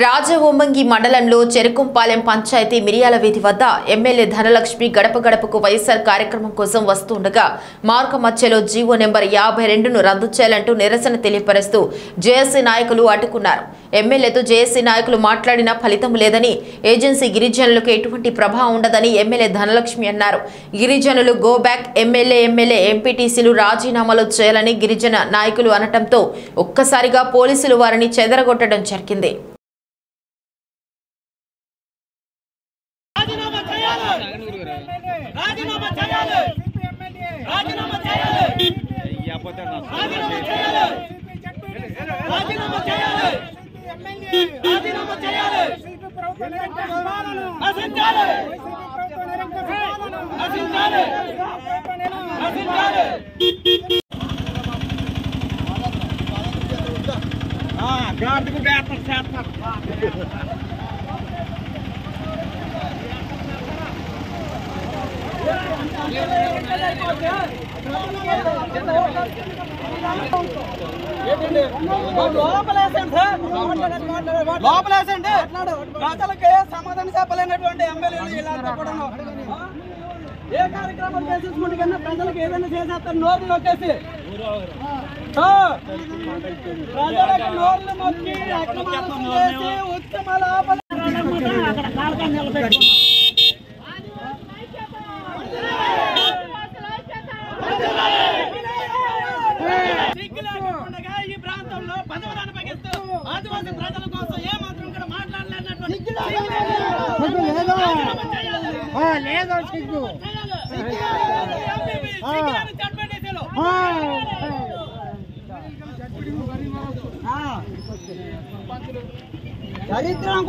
రాజవొమ్మంగి మండలంలో చెరుకుంపాలెం పంచాయతీ మిరియాల వీధి వద్ద ఎమ్మెల్యే ధనలక్ష్మి గడప గడపకు వైఎస్ఆర్ కార్యక్రమం కోసం వస్తుండగా మార్గ మధ్యలో జీవో నెంబర్ యాభై రెండును రద్దు చేయాలంటూ నిరసన తెలియపరుస్తూ జేఏసీ నాయకులు అడ్డుకున్నారు. ఎమ్మెల్యేతో జేఏసీ నాయకులు మాట్లాడినా ఫలితం లేదని ఏజెన్సీ గిరిజనులకు ఎటువంటి ప్రభావం ఉండదని ఎమ్మెల్యే ధనలక్ష్మి అన్నారు. గిరిజనులు గో బ్యాక్ ఎమ్మెల్యే ఎమ్మెల్యే ఎంపీటీసీలు రాజీనామాలు చేయాలని గిరిజన నాయకులు అనటంతో ఒక్కసారిగా పోలీసులు వారిని చెదరగొట్టడం జరిగింది. రాజీనామా చేయాలి. రాజీనామా చేయాలి. రాజీనామా చేయాలి. రాజీనామా చేయాలి. రాజీనామా చేయాలి. నశించాలి నశించాలి నశించాలి గార్డుకు బ్యాటర్ చేస్తారు లోపలేసండి. ప్రజలకి సమాధానం చెప్పలేనటువంటి ఎమ్మెల్యేలు ఇలాంటి కూడాను. ఏ కార్యక్రమాలు చేసేసుకుంటే కన్నా ప్రజలకు ఏదైనా చేసేస్తారు నోరు నొక్కేసి. ప్రజలకు నోర్లు మొక్కి అక్రమాలు చేసి ఉద్యమాలు ఆపలే నిలబెట్టి పగిస్తూ ఆదివాసీ ప్రజల కోసం ఏ మాత్రం కూడా మాట్లాడలేనటువంటి. లేదో సిగ్గు చేయాలి.